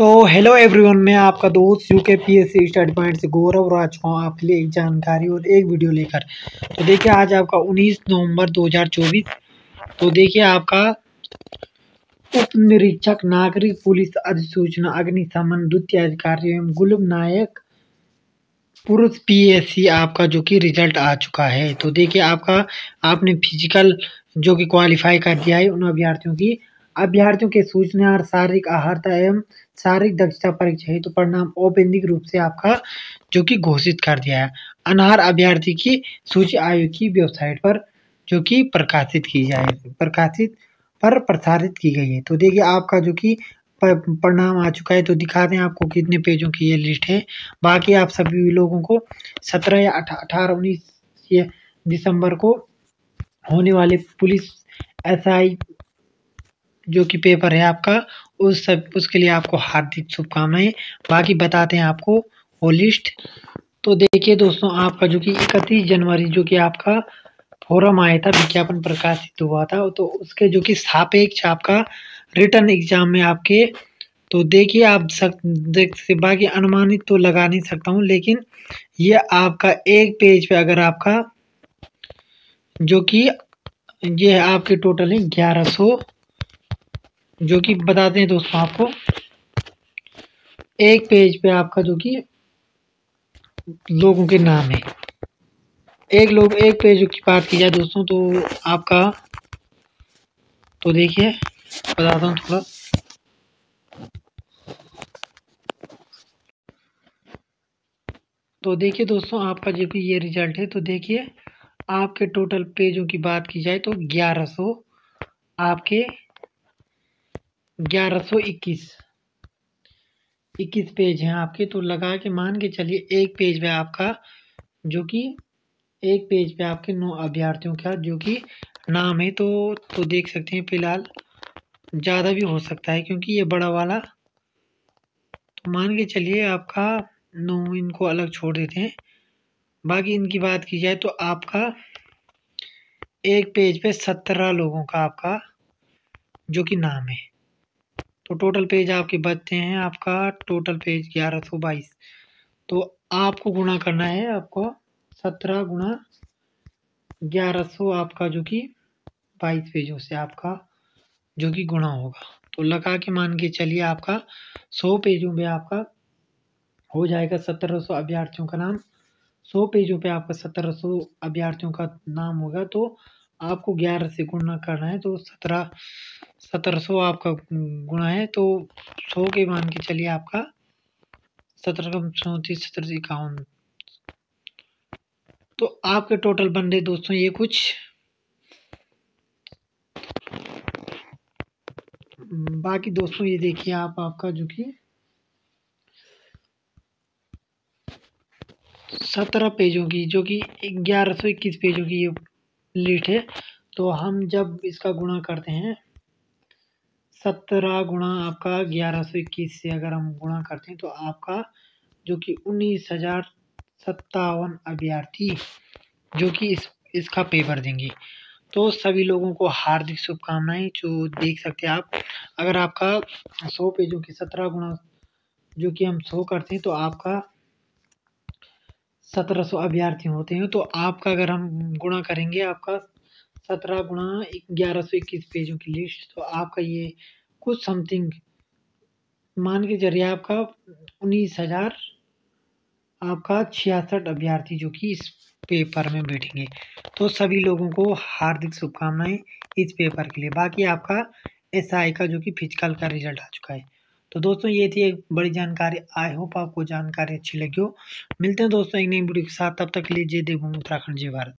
तो hello everyone मैं आपका दोस्त यूके पीएससी स्टडी पॉइंट से गौरव राज हूँ। आपके लिए एक जानकारी और एक वीडियो लेकर। तो देखिए, आज आपका 19 नवंबर 2024 तो देखिए, आपका उप निरीक्षक, नागरिक पुलिस अधिसूचना अग्निशमन द्वितीय अधिकारी एवं गुलब नायक पुरुष पीएससी आपका जो कि रिज़ल्ट आ चुका है। तो देखिए, आपका, आपने फ़िज़िकल जो कि क्वालिफाई कर दिया है, उन अभ्यर्थियों की अभ्यर्थियों के सूचना और शारीरिक आहारता एवं शारीरिक दक्षता परीक्षा हेतु परिणाम औपबंधिक रूप से आपका, जो कि घोषित कर दिया है। अनार अभ्यर्थी की सूची आयोग की वेबसाइट पर, जो कि प्रकाशित की जाए, प्रकाशित पर प्रसारित की गई है। तो देखिए, आपका जो कि परिणाम आ चुका है तो दिखा दें आपको कितने पेजों की ये लिस्ट है। बाकी आप सभी लोगों को सत्रह या अठारह, उन्नीस दिसंबर को होने वाले पुलिस, एसआई जो कि पेपर है आपका, उस सब, उसके लिए आपको हार्दिक शुभकामनाएँ। बाकी बताते हैं आपको वो लिस्ट तो देखिए दोस्तों, आपका जो कि इकतीस जनवरी जो कि आपका फोरम आया था, विज्ञापन प्रकाशित हुआ था तो उसके जो कि सापेक्ष आपका रिटर्न एग्ज़ाम में आपके तो देखिए आप सक, देख, बाकी अनुमानित तो लगा नहीं सकता हूँ, लेकिन ये आपका एक पेज पे अगर आपका, जो कि, ये आपके टोटल है ग्यारह सौ जो कि बताते हैं दोस्तों आपको। एक पेज पे आपका जो कि लोगों के नाम है। एक लोग, एक पेज की बात की जाए दोस्तों तो आपका तो देखिए, बताता हूँ थोड़ा। तो देखिए दोस्तों, आपका जो कि ये रिज़ल्ट है तो देखिए, आपके टोटल पेजों की बात की जाए तो ग्यारह सौ आपके ग्यारह सौ इक्कीस। इक्कीस पेज हैं आपके तो लगा के मान के चलिए एक पेज पे आपका, जो कि एक पेज पे आपके नौ अभ्यर्थियों का, जो कि नाम है तो तो देख सकते हैं फ़िलहाल, ज़्यादा भी हो सकता है, क्योंकि ये बड़ा वाला। तो मान के चलिए आपका नौ इनको अलग छोड़ देते हैं। बाकी इनकी बात की जाए तो आपका एक पेज पे सत्रह लोगों का आपका, जो कि नाम है। तो टोटल पेज आपके बचते हैं, आपका टोटल पेज ग्यारह सौ बाईस। तो आपको गुणा करना है, आपको सत्रह गुणा ग्यारह सौ आपका जो कि बाईस पेजों से आपका जो कि गुणा होगा। तो लगा के मान के चलिए, आपका सौ पेजों में आपका हो जाएगा सत्रह सौ अभ्यर्थियों का नाम। सौ पेजों पे आपका सत्रह सौ अभ्यर्थियों का नाम होगा तो आपको ग्यारह से गुणा करना है तो सत्रह सत्रह सौ आपका गुणा है तो सौ के मान के चलिए आपका सत्रह कम चौंतीस सत्रह इक्यावन। तो आपके टोटल बन रहे दोस्तों ये कुछ। बाकी दोस्तों ये देखिए आप, आपका जो कि सत्रह पेजों की, जो कि ग्यारह सौ इक्कीस पेजों की ये लिस्ट है। तो हम जब इसका गुणा करते हैं सत्रह गुणा आपका ग्यारह सौ इक्कीस से अगर हम गुणा करते हैं तो आपका जो कि उन्नीस हज़ार सत्तावन अभ्यर्थी जो कि इस, इसका पेपर देंगे। तो सभी लोगों को हार्दिक शुभकामनाएँ जो देख सकते हैं आप। अगर आपका सौ पेजों की सत्रह गुणा जो कि हम सौ करते हैं तो आपका सत्रह सौ अभ्यर्थी होते हैं। तो आपका अगर हम गुणा करेंगे, आपका सत्रह गुणा ग्यारह सौ इक्कीस पेजों की लिस्ट। तो आपका ये कुछ समथिंग मान के ज़रिए आपका उन्नीस हज़ार, आपका छियासठ अभ्यर्थी जो कि इस पेपर में बैठेंगे। तो सभी लोगों को हार्दिक शुभकामनाएँ इस पेपर के लिए। बाकी आपका एसआई का जो कि फ़िज़िकल का रिज़ल्ट आ चुका है। तो दोस्तों, ये थी एक बड़ी जानकारी। आई होप आपको जानकारी अच्छी लगी हो। मिलते हैं दोस्तों एक नई वीडियो के साथ। तब तक के लिए जय देव उत्तराखंड, जय भारत।